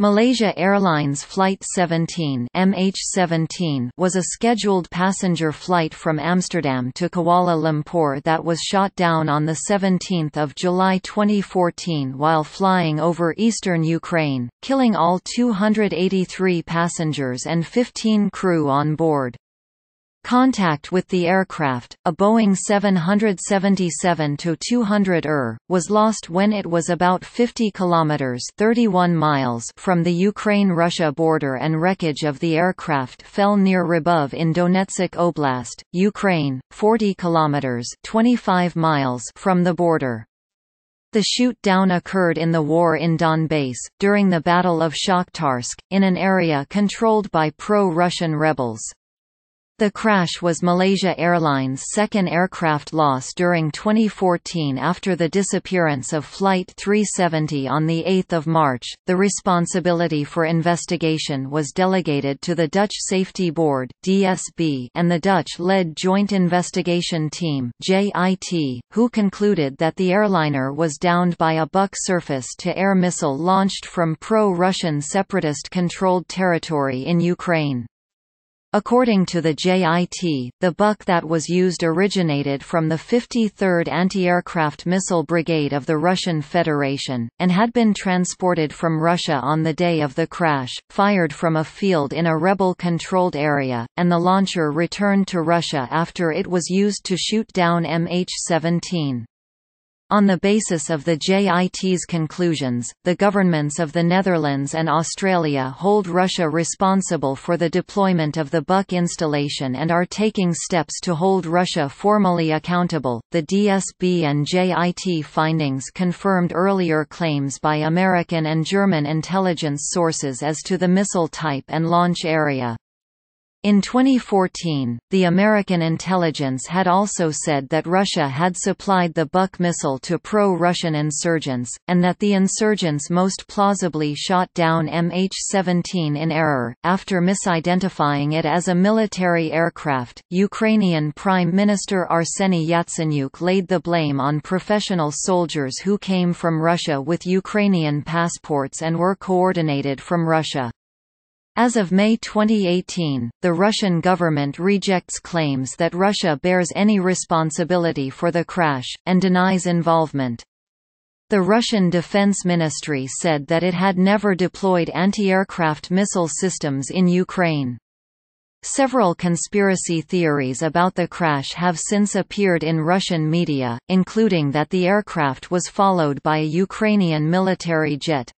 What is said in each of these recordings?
Malaysia Airlines Flight 17 MH17 was a scheduled passenger flight from Amsterdam to Kuala Lumpur that was shot down on 17 July 2014 while flying over eastern Ukraine, killing all 283 passengers and 15 crew on board. Contact with the aircraft, a Boeing 777-200 ER, was lost when it was about 50 kilometers (31 miles) from the Ukraine-Russia border and wreckage of the aircraft fell near Hrabove in Donetsk Oblast, Ukraine, 40 kilometers (25 miles) from the border. The shoot-down occurred in the war in Donbass, during the Battle of Shakhtarsk, in an area controlled by pro-Russian rebels. The crash was Malaysia Airlines' second aircraft loss during 2014 after the disappearance of Flight 370 on 8 March. The responsibility for investigation was delegated to the Dutch Safety Board (DSB) and the Dutch-led Joint Investigation Team (JIT), who concluded that the airliner was downed by a Buk surface-to-air missile launched from pro-Russian separatist-controlled territory in Ukraine. According to the JIT, the Buk that was used originated from the 53rd Anti-Aircraft Missile Brigade of the Russian Federation, and had been transported from Russia on the day of the crash, fired from a field in a rebel-controlled area, and the launcher returned to Russia after it was used to shoot down MH17. On the basis of the JIT's conclusions, the governments of the Netherlands and Australia hold Russia responsible for the deployment of the Buk installation and are taking steps to hold Russia formally accountable. The DSB and JIT findings confirmed earlier claims by American and German intelligence sources as to the missile type and launch area. In 2014, the American intelligence had also said that Russia had supplied the Buk missile to pro-Russian insurgents, and that the insurgents most plausibly shot down MH17 in error, after misidentifying it as a military aircraft. Ukrainian Prime Minister Arseny Yatsenyuk laid the blame on professional soldiers who came from Russia with Ukrainian passports and were coordinated from Russia. As of May 2018, the Russian government rejects claims that Russia bears any responsibility for the crash, and denies involvement. The Russian Defense Ministry said that it had never deployed anti-aircraft missile systems in Ukraine. Several conspiracy theories about the crash have since appeared in Russian media, including that the aircraft was followed by a Ukrainian military jet.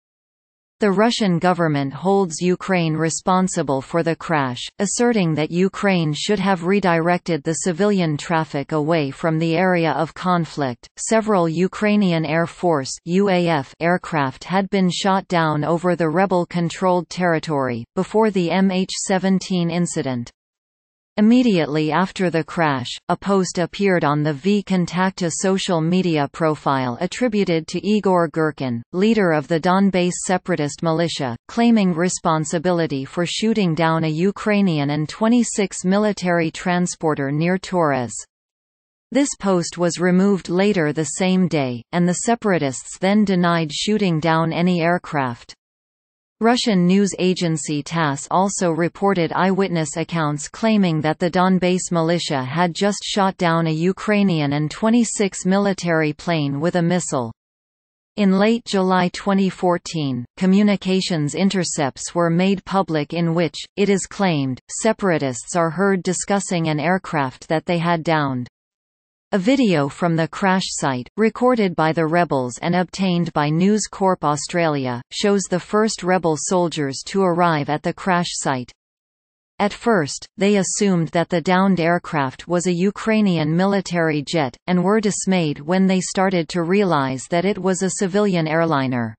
The Russian government holds Ukraine responsible for the crash, asserting that Ukraine should have redirected the civilian traffic away from the area of conflict. Several Ukrainian Air Force (UAF) aircraft had been shot down over the rebel-controlled territory before the MH17 incident. Immediately after the crash, a post appeared on the VKontakte social media profile attributed to Igor Girkin, leader of the Donbass separatist militia, claiming responsibility for shooting down a Ukrainian An-26 military transporter near Torez. This post was removed later the same day, and the separatists then denied shooting down any aircraft. Russian news agency TASS also reported eyewitness accounts claiming that the Donbass militia had just shot down a Ukrainian An-26 military plane with a missile. In late July 2014, communications intercepts were made public in which, it is claimed, separatists are heard discussing an aircraft that they had downed. A video from the crash site, recorded by the rebels and obtained by News Corp Australia, shows the first rebel soldiers to arrive at the crash site. At first, they assumed that the downed aircraft was a Ukrainian military jet, and were dismayed when they started to realize that it was a civilian airliner.